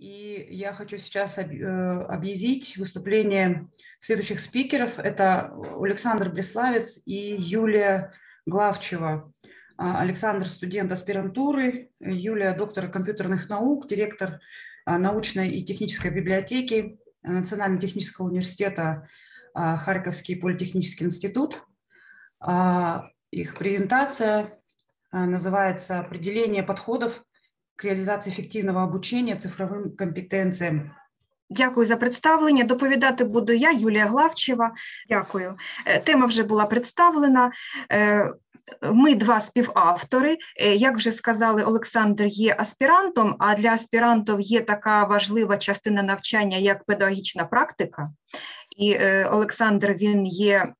И я хочу сейчас э, объявить выступление следующих спикеров. Это Александр Бреславец и Юлия Главчева. А, Александр – студент аспирантуры, Юлия – доктор компьютерных наук, директор а, научной и технической библиотеки Национального технического университета а, Харьковский политехнический институт. Их презентация называется «Определение подходов к реалізації ефективного обучення цифровим компетенціям. Дякую за представлення. Доповідати буду я, Юлія Главчева. Дякую. Е, тема вже була представлена. Е, ми два співавтори. Е, як вже сказали, Олександр є аспірантом, а для аспірантів є така важлива частина навчання, як педагогічна практика. І Олександр він є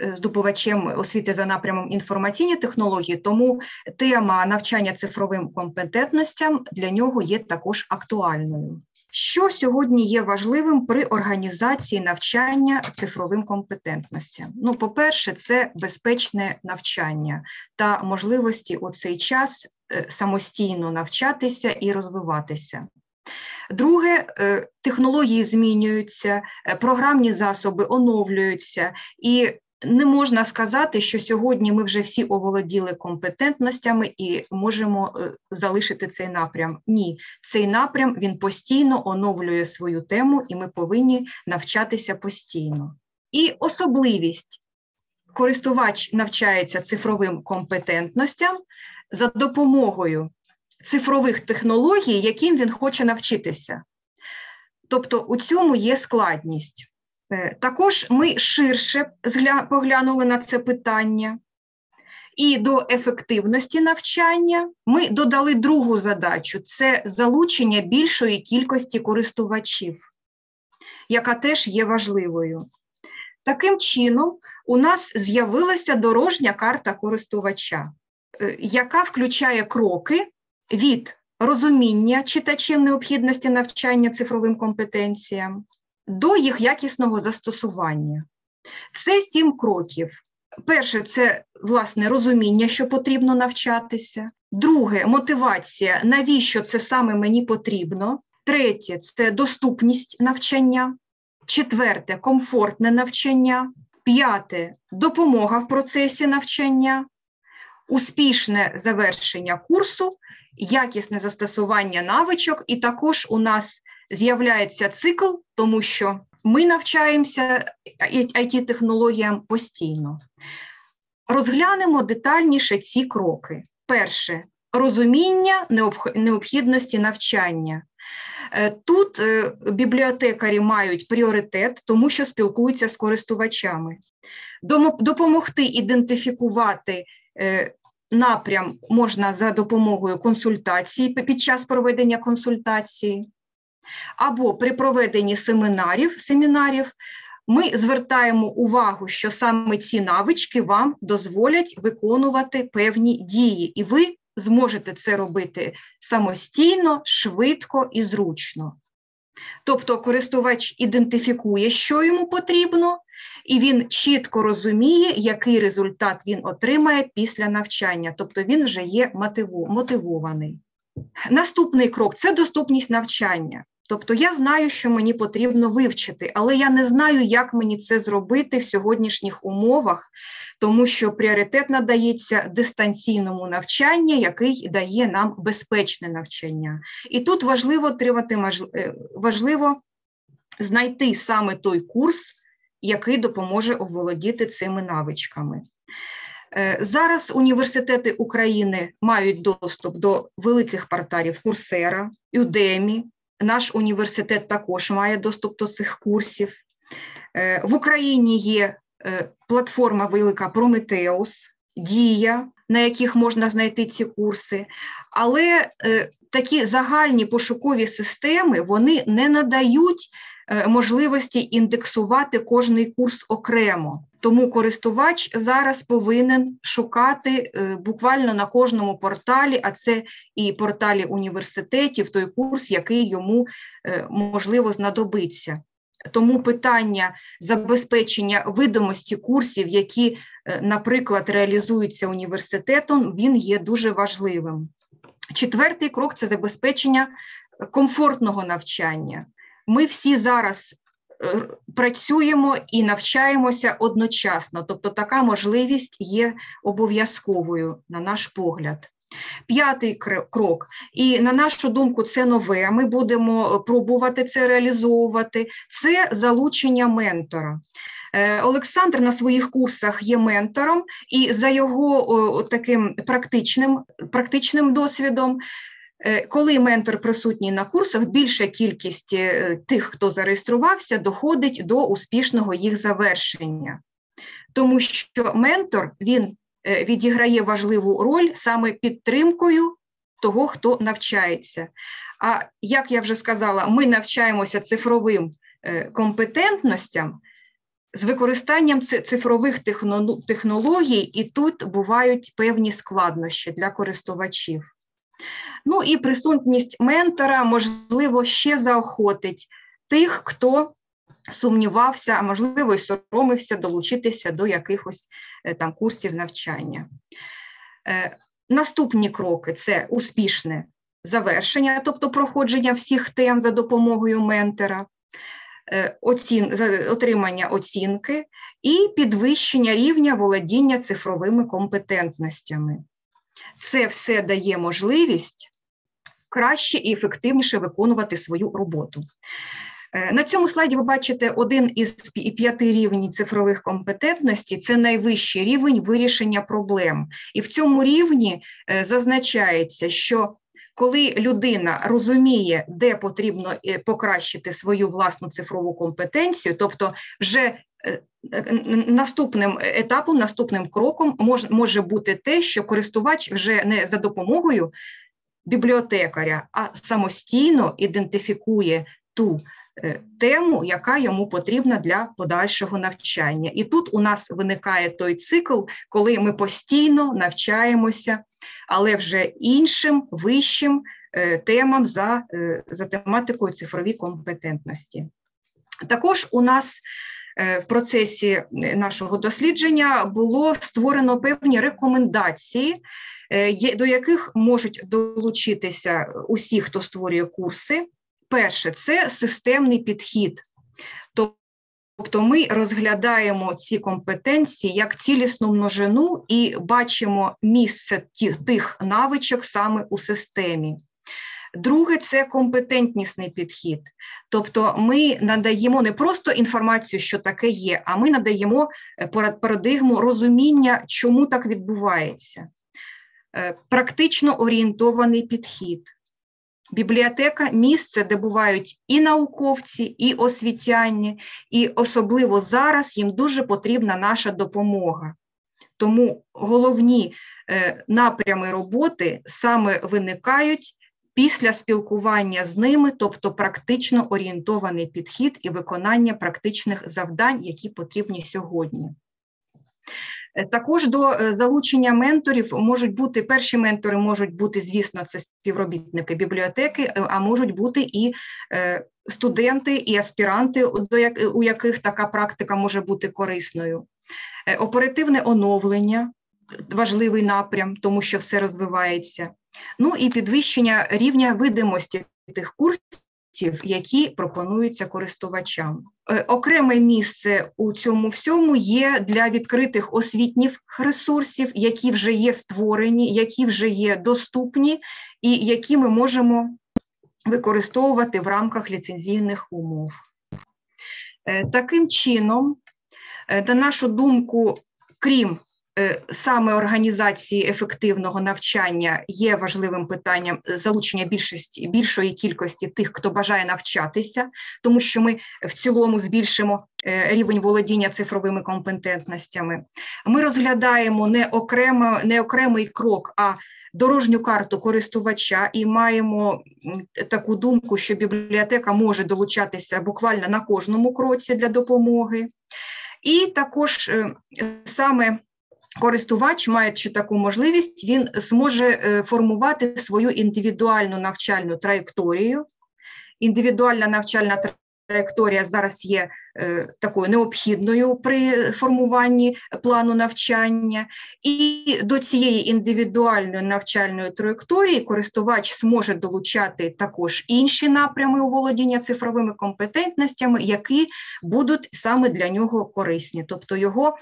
здобувачем освіти за напрямом інформаційні технології, тому тема навчання цифровим компетентностям для нього є також актуальною. Що сьогодні є важливим при організації навчання цифровим компетентностям? Ну, по-перше, це безпечне навчання та можливості у цей час е, самостійно навчатися і розвиватися. Друге, е, технології змінюються, програмні засоби оновлюються, і не можна сказати, що сьогодні ми вже всі оволоділи компетентностями і можемо е, залишити цей напрям. Ні, цей напрям він постійно оновлює свою тему, і ми повинні навчатися постійно. І особливість користувач навчається цифровим компетентностям за допомогою цифрових технологій, яким він хоче навчитися. Тобто у цьому є складність. Е, також ми ширше поглянули на це питання. І до ефективності навчання ми додали другу задачу це залучення більшої кількості користувачів, яка теж є важливою. Таким чином, у нас з'явилася дорожня карта користувача, е, яка включає кроки від розуміння читачем необхідності навчання цифровим компетенціям до їх якісного застосування. Це сім кроків. Перше, це власне розуміння, що потрібно навчатися. Друге мотивація, навіщо це саме мені потрібно. Третє це доступність навчання. Четверте комфортне навчання. П'яте допомога в процесі навчання, успішне завершення курсу, якісне застосування навичок, і також у нас з'являється цикл, тому що ми навчаємося it технологіям постійно. Розглянемо детальніше ці кроки. Перше розуміння необхідності навчання. Е, тут е, бібліотекарі мають пріоритет, тому що спілкуються з користувачами. Допомогти ідентифікувати е, напрям можна за допомогою консультації під час проведення консультації або при проведенні семінарів, семінарів ми звертаємо увагу, що саме ці навички вам дозволять виконувати певні дії, і ви зможете це робити самостійно, швидко і зручно. Тобто користувач ідентифікує, що йому потрібно, і він чітко розуміє, який результат він отримає після навчання, тобто він вже є мотивований. Наступний крок це доступність навчання. Тобто я знаю, що мені потрібно вивчити, але я не знаю, як мені це зробити в сьогоднішніх умовах, тому що пріоритет надається дистанційному навчанню, який дає нам безпечне навчання. І тут важливо тривати, е, важливо знайти саме той курс, який допоможе оволодіти цими навичками. Е, зараз університети України мають доступ до великих порталів Курсера, Udemy, наш університет також має доступ до цих курсів. Е, в Україні є е, платформа велика Прометеус, Дія, на яких можна знайти ці курси, але е, такі загальні пошукові системи вони не надають можливості індексувати кожний курс окремо. Тому користувач зараз повинен шукати е, буквально на кожному порталі, а це і порталі університетів, той курс, який йому е, можливо знадобиться. Тому питання забезпечення видимості курсів, які, е, наприклад, реалізуються університетом, він є дуже важливим. Четвертий крок це забезпечення комфортного навчання. Ми всі зараз е, працюємо і навчаємося одночасно, тобто така можливість є обов'язковою, на наш погляд. П'ятий крок, і на нашу думку, це нове. Ми будемо пробувати це реалізовувати. Це залучення ментора. Е, Олександр на своїх курсах є ментором, і за його таким практичним, практичним досвідом. Е, коли ментор присутній на курсах, більша кількість е, тих, хто зареєструвався, доходить до успішного їх завершення, тому що ментор він відіграє важливу роль саме підтримкою того, хто навчається. А як я вже сказала, ми навчаємося цифровим компетентностям з використанням цифрових технологій, і тут бувають певні складнощі для користувачів. Ну і присутність ментора, можливо, ще заохотить тих, хто сумнівався, а можливо, і соромився долучитися до якихось е, там курсів навчання. Е, наступні кроки це успішне завершення, тобто проходження всіх тем за допомогою ментора. Е, оцін, отримання оцінки і підвищення рівня володіння цифровими компетентностями. Це все дає можливість краще і ефективніше виконувати свою роботу. Е, на цьому слайді ви бачите один із п'яти рівнів цифрових компетентностей це найвищий рівень вирішення проблем. І в цьому рівні е, зазначається, що коли людина розуміє, де потрібно е, покращити свою власну цифрову компетенцію, тобто вже наступним етапом, наступним кроком може бути те, що користувач вже не за допомогою бібліотекаря, а самостійно ідентифікує ту тему, яка йому потрібна для подальшого навчання. І тут у нас виникає той цикл, коли ми постійно навчаємося але вже іншим вищим е, темам за, е, за тематикою цифрові компетентності. Також у нас е, в процесі нашого дослідження було створено певні рекомендації, до яких можуть долучитися усі, хто створює курси. Перше, це системний підхід. Тобто ми розглядаємо ці компетенції як цілісну множину і бачимо місце тих навичок саме у системі. Друге, це компетентнісний підхід. Тобто ми надаємо не просто інформацію, що таке є, а ми надаємо е, парадигму розуміння, чому так відбувається. Е, практично орієнтований підхід. Бібліотека місце, де бувають і науковці, і освітяні, і особливо зараз їм дуже потрібна наша допомога. Тому головні е, напрями роботи саме виникають після спілкування з ними, тобто практично орієнтований підхід і виконання практичних завдань, які потрібні сьогодні. Е, також до е, залучення менторів можуть бути перші ментори, можуть бути, звісно, це співробітники бібліотеки, е, а можуть бути і студенти, і аспіранти, у яких така практика може бути корисною. Оперативне оновлення важливий напрям, тому що все розвивається. Ну і підвищення рівня видимості тих курсів які пропонуються користувачам. Е, окреме місце у цьому всьому є для відкритих освітніх ресурсів, які вже є створені, які вже є доступні, і які ми можемо використовувати в рамках ліцензійних умов. Е, таким чином, е, на нашу думку, крім саме організації ефективного навчання є важливим питанням залучення більшості більшої кількості тих, хто бажає навчатися, тому що ми в цілому збільшимо е, рівень володіння цифровими компетентностями. Ми розглядаємо не окремо, не окремий крок, а Дорожню карту користувача і маємо таку думку, що бібліотека може долучатися буквально на кожному кроці для допомоги. І також е, саме користувач, маючи таку можливість, він зможе е, формувати свою індивідуальну навчальну траєкторію. Індивідуальна навчальна траєкторія зараз є е, такою необхідною при формуванні плану навчання, і до цієї індивідуальної навчальної траєкторії користувач зможе долучати також інші напрями у володіння цифровими компетентностями, які будуть саме для нього корисні, тобто його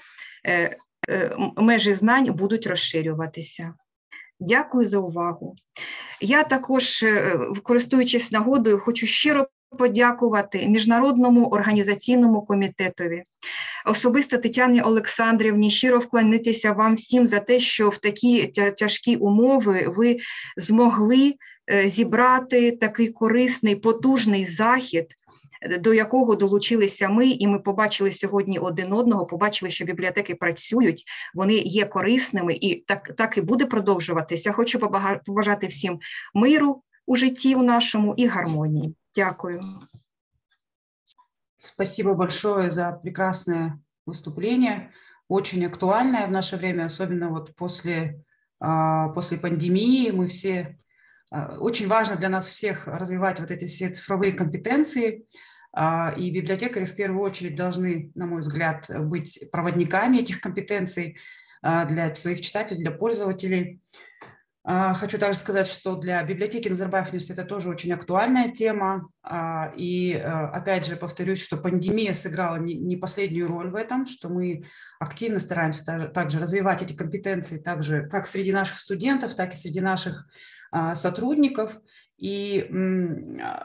е, межі знань будуть розширюватися. Дякую за увагу. Я також, користуючись нагодою, хочу щиро подякувати Міжнародному організаційному комітетові, особисто Тетяні Олександрівні, щиро вклонитися вам всім за те, що в такі тяжкі умови ви змогли е, зібрати такий корисний, потужний захід До якого долучилися ми, і ми побачили сьогодні один одного, побачили, що бібліотеки працюють, вони є корисними, і так так і буде продовжуватися. Хочу побажати всім миру у житті в нашому і гармонії. Дякую. Спасибо большое за прекрасное выступление, очень актуальное в наше время, особенно вот после, а, после пандемии. Мы все, а, очень важно для нас всех развивать вот эти все цифровые компетенции, а, и библиотекари в первую очередь должны, на мой взгляд, быть проводниками этих компетенций для своих читателей, для пользователей. А, хочу также сказать, что для библиотеки Назарбаев университета тоже очень актуальная тема. А, и а, опять же повторюсь, что пандемия сыграла не последнюю роль в этом, что мы активно стараемся также развивать эти компетенции также как среди наших студентов, так и среди наших сотрудников. И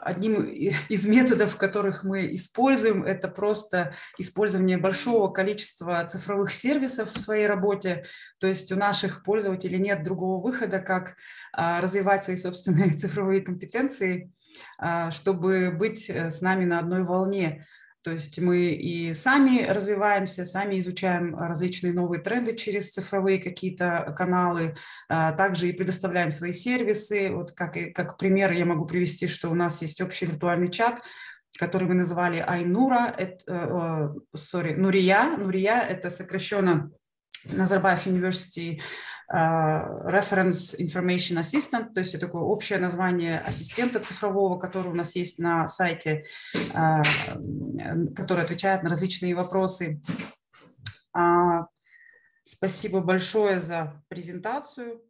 одним из методов, которых мы используем, это просто использование большого количества цифровых сервисов в своей работе. То есть у наших пользователей нет другого выхода, как а, развивать свои собственные цифровые компетенции, а, чтобы быть э, с нами на одной волне. То есть мы и сами развиваемся, сами изучаем различные новые тренды через цифровые какие-то каналы, а, также и предоставляем свои сервисы. Вот как, как пример я могу привести, что у нас есть общий виртуальный чат, который мы назвали Айнура, это, sorry, Нурия. Нурия – это сокращенно Назарбаев University Reference Information Assistant, то есть это такое общее название ассистента цифрового, который у нас есть на сайте, который отвечает на различные вопросы. Спасибо большое за презентацию.